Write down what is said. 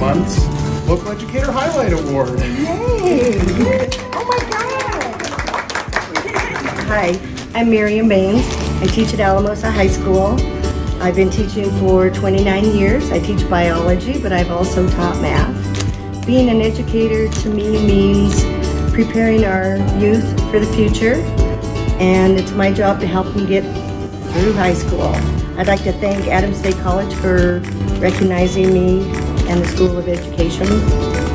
month's Local Educator Highlight Award. Hey! Oh my God! Hi, I'm Miriam Baines. I teach at Alamosa High School. I've been teaching for 29 years. I teach biology, but I've also taught math. Being an educator to me means preparing our youth for the future, and it's my job to help them get through high school. I'd like to thank Adams State College for recognizing me and the School of Education.